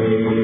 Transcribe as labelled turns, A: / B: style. A: میں